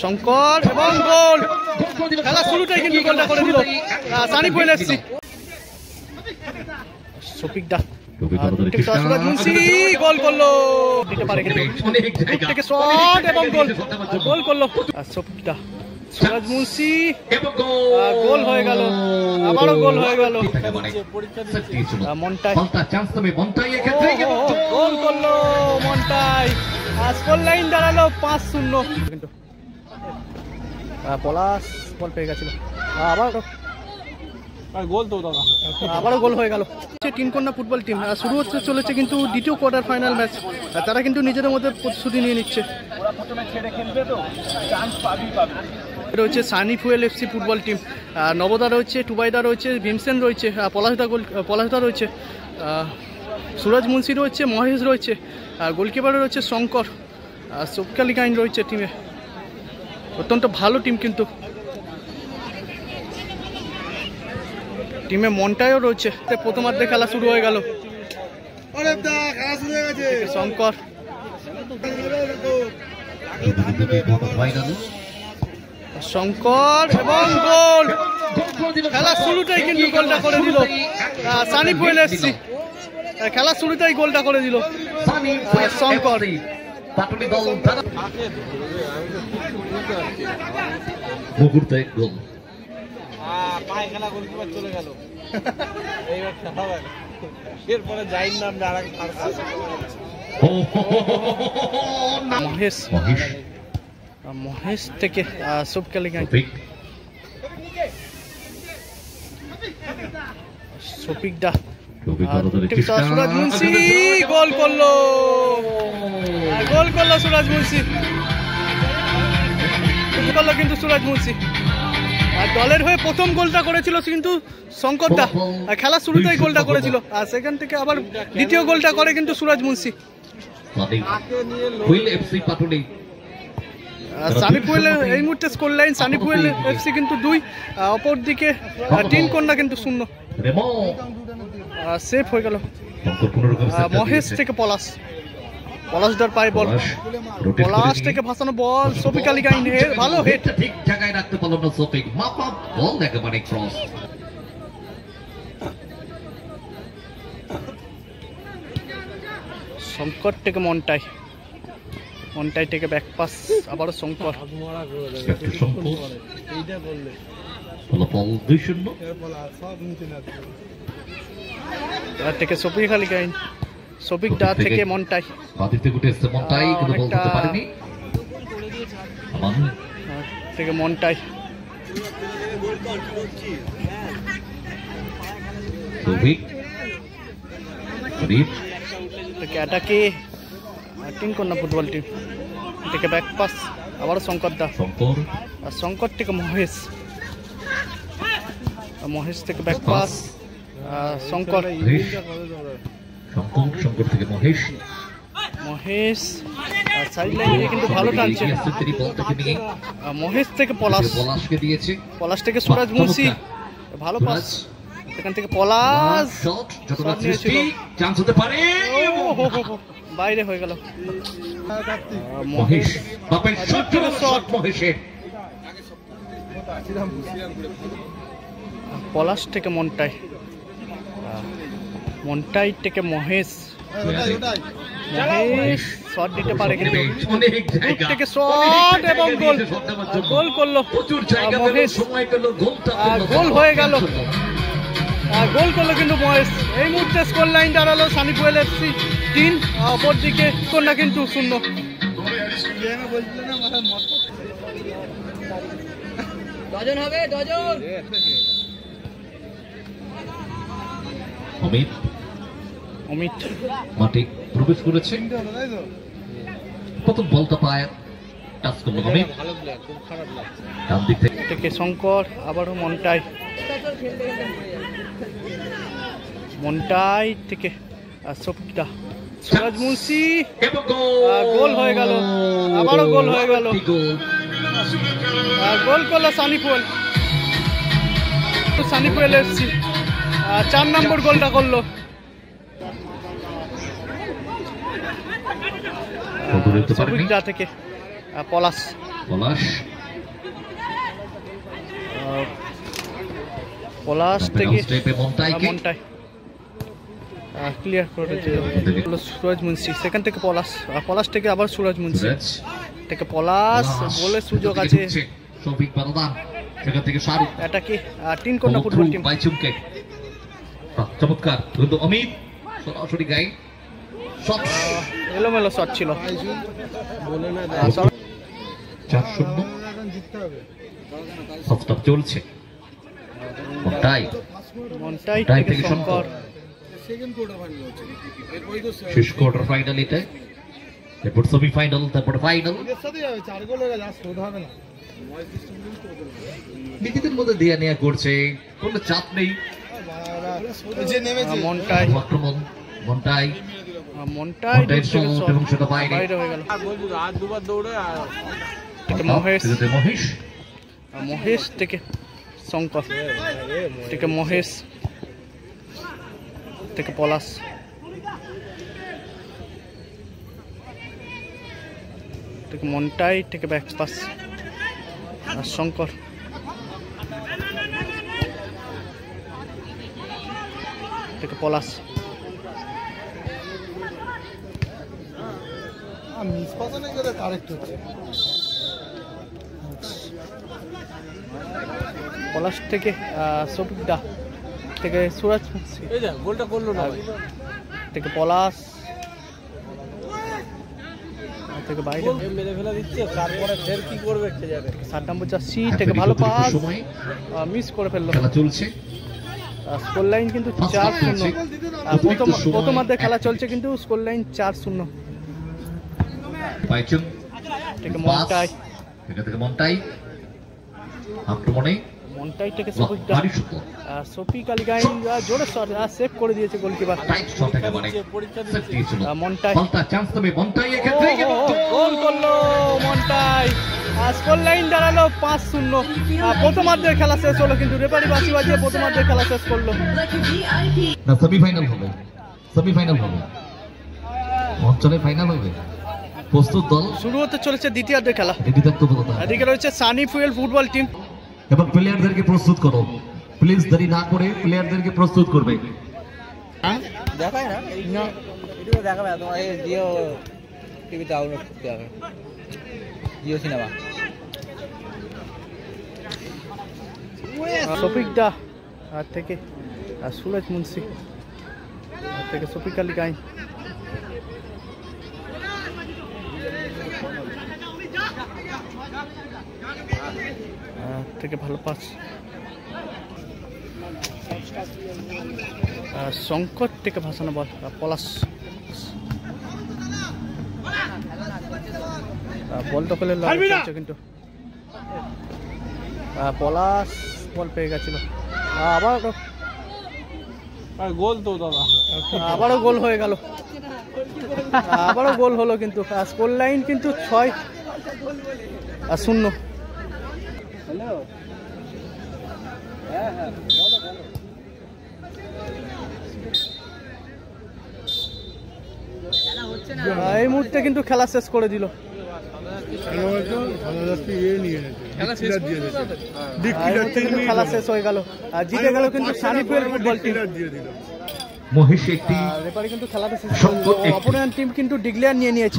শঙ্কর এবং গোল। খেলা শুরুটাই কিন্তু গোলটা করে দিল সানি পয়েন্ট এসছি। শফিক দা গোল করল। দিতে পারে কিন্তু। থেকে শট এবং গোল। গোল করল। শফিক দা সুরাজ মুন্সি। গোল! হয়ে গেল। আবারও গোল হয়ে গেল। মনটাই। গোল! করল মনটাই। আর স্কোর লাইন দাঁড়াল পাঁচ শূন্য। কিন্তু পলাশ বল পেয়ে গেছিল। আবার গোল। তো দাদা। আবারও গোল হয়ে গেল। তিন ফুটবল টিম শুরু হচ্ছে চলেছে কিন্তু দ্বিতীয় কোয়ার্টার ফাইনাল ম্যাচ তারা কিন্তু নিজেদের মধ্যে প্রস্তুতি নিয়ে নিচ্ছে। প্রথমে ছেড়ে খেলবে তো। চান্স পাবি পাবি। রয়েছে Sunny Fuel FC football team নবদা রয়েছে টুবাইদা রয়েছে ভীমসেন রয়েছে পলাশদা গোল পলাশদা রয়েছে সুরজ মুন্সি রয়েছে মহেশ রয়েছে আর গোলকিপারে রয়েছে শঙ্কর আর সোপকালি গাইন রয়েছে টিমে অত্যন্ত ভালো টিম কিন্তু। টিমে মনটাইও রয়েছে তে প্রথমার্ধে খেলা শুরু হয়ে গেল। শঙ্কর। শঙ্কর এবং গোল খেলা শুরুটাই কিন্তু গোলটা করে দিল সানি ফুয়েল এসছি খেলা শুরুটাই গোলটা করে দিল শঙ্কর মুহূর্তে গোল পায়খানা গোলকিপার চলে গেল এইবার খেলা হবে এরপরে যাই নাম। মহেশ মহেশ মহেশ থেকে সবকালি গাই রফিক শফিক। দা। রফিক আর ধরে ঠিক চেষ্টা। সুরাজ মুন্সি গোল করল। গোল করল সুরাজ মুন্সি। করল কিন্তু সুরাজ মুন্সি। আর দলের হয়ে প্রথম গোলটা করেছিল কিন্তু শঙ্কর দা। আর খেলা শুরুতেই গোলটা করেছিল। আর সেখান থেকে আবার দ্বিতীয় গোলটা করে কিন্তু Suraj Munshi. Sunny Wheel FC Patuli আর সানি ফুয়েল এই মুহূর্তে score line Sunny Fuel FC কিন্তু দুই আর অপর দিকে আর তিন কন্যা কিন্তু শূন্য। সেফ হয়ে গেল। মহেশ থেকে পলাশ। পলাশদার পায়ে বল। পলাশ থেকে ভাসানো বল সফিক আলী গাইন ভালো হেড ঠিক জায়গায় রাখতে পারল না সফিক মাপা বল একেবারে ক্রস শঙ্কর থেকে মনটাই। মনটাই থেকে ব্যাক পাস আবারও শঙ্কর। তার থেকে সফিক আলী গাইন। সফিক দা থেকে মনটাই। থেকে মনটাই। থেকে অ্যাটাকে তিন কন্যা ফুটবল টিম থেকে ব্যাক পাস আবারও শঙ্কর দা। আর শঙ্কর থেকে মহেশ। মহেশ থেকে ব্যাক পাস শঙ্কর। মহেশ। শঙ্কর থেকে মহেশ। মহেশ আর সাইড লাইনে কিন্তু ভালো টানছে। মহেশ থেকে পলাশ। পলাশকে দিয়েছে। পলাশ থেকে সুরাজ মুন্সি। ভালো পাস এখান থেকে পলাশ। শট যতটা সৃষ্টি চান্স হতে পারে। ও হো হো হো, বাইরে হয়ে গেল। Mahesh shot shot। মহেশের পলাশ থেকে মনটাই। মনটাই থেকে মহেশ। মহেশ শট দিতে পারে কিন্তু। দূর থেকে শট এবং গোল। করল। মহেশ। হয়ে গেল। আর গোল করল কিন্তু মহেশ। এই মুহূর্তে স্কোর লাইন দাঁড়াল সানিপুয়েল এফসি তিন অপর দিকে কন্যা কিন্তু শূন্য। অমিত? অমিত। মাঠে প্রবেশ করেছে। প্রথম বলটা পায় টাচ করল অমিত। ডান দিক থেকে। শঙ্কর আবারও মনটাই। মনটাই থেকে আর সবটা সুরাজ মুন্সি। গোল হয়ে গেল। আবারও গোল হয়ে গেল। গোল। করল সানিপুয়েল তো সানিপুয়েল চার নম্বর গোলটা করল। সবিকটা থেকে। পলাশ। পলাশ। পলাশ থেকে মনটাই। ক্লিয়ার করে হলো সুরজ মুন্সি। সেখান থেকে পলাশ। পলাশ থেকে আবার সুরজ মুন্সি। থেকে পলাশ বলে সুযোগ আছে। শফিক বারদান সেখান থেকে শাহরুখ। এটা কি তিন কন্যা ফুটবল টিম? বাইচুমকে চমৎকার। কিন্তু অমিত। সরাসরি গাই। শট। এলোমেলো শট ছিল। বলে না চার শূন্য। চলছে। মনটাই। টাই থেকে থেকে শঙ্কর। শেষ কোয়ার্টার ফাইনাল এটা এরপর সেমিফাইনাল তারপর ফাইনাল হবে না। নিজেদের মধ্যে দেয়া নেয়া করছে কোনো চাপ নেই। মনটাই আক্রমণ মনটাই মনটাই। এবং সেটা বাইরে। হয়ে মহেশ। থেকে শঙ্কর। থেকে মহেশ। থেকে পলাশ। থেকে মনটাই থেকে ব্যাক পাস আর শঙ্কর। থেকে পলাশ। পলাশ থেকে সবিকদা থেকে সুরাজ গোলটা করল না থেকে পলাশ। থেকে বাইরে। গোল মেরে ফেলা দিচ্ছে তারপরে ফের কি করবে কে সাত নম্বর চাষি থেকে ভালো পাস। মিস করে ফেলল। খেলা চলছে। স্কোর লাইন কিন্তু চার শূন্য। প্রথম প্রথমার্ধে খেলা চলছে কিন্তু স্কোর লাইন চার শূন্য। থেকে মনটাই। থেকে মনটাই। আক্রমণে। মনটাই থেকে সুন্দর সফিক আলী গাইন জোরে শট সেভ করে দিয়েছে গোলকিপার মনটাই। গোল করল মনটাই। স্কোর লাইন দাঁড়াল পাঁচ শূন্য। প্রথমার্ধের খেলা শেষ হলো কিন্তু রেপারি বাসি বাজিয়ে প্রথমার্ধের খেলা শেষ করল। সেমিফাইনাল হবে। সেমিফাইনাল হবে। অঞ্চলে ফাইনাল হবে। প্রস্তুত দল। শুরু হতে চলেছে দ্বিতীয়ার্ধের খেলা। এদিকে রয়েছে সানি ফুয়েল ফুটবল টিম। এবং প্লেয়ারদেরকে প্রস্তুত করো। প্লিজ দেরি না করে প্লেয়ারদেরকে প্রস্তুত করবে। দেখায় না? না। ভিডিও দেখাবে না, তোমার এই জিও টিভিতে ডাউনলোড করতে হবে। জিও সিনেমা শফিকদা আর থেকে আর সুরজ মুন্সি। আর থেকে শফিক আলী গাইন থেকে ভালো পাস। আর শঙ্কর থেকে ভাসানো বল পলাশ। বল দখলের লড়াই চলছে কিন্তু। পলাশ বল পেয়ে গেছিল। আবার গোল তো দাদা। আবারও গোল হয়ে গেল। আবারও গোল হলো কিন্তু। স্কোর লাইন কিন্তু ছয়। আর শূন্য। হ্যালো হ্যাঁ হ্যাঁ বলো বলো এই মুহূর্তে কিন্তু খেলা শেষ করে দিল। খেলা শেষ করে দিল তাদের? আহ, এই মুহূর্তে কিন্তু খেলা শেষ হয়ে গেল। আর জিতে গেল কিন্তু সানিপুয়েল ফুটবল টিম মহেশ একটি কিন্তু খেলাটা শেষ শঙ্কর অপোনেন্ট টিম কিন্তু ডিক্লেয়ার নিয়ে নিয়েছে।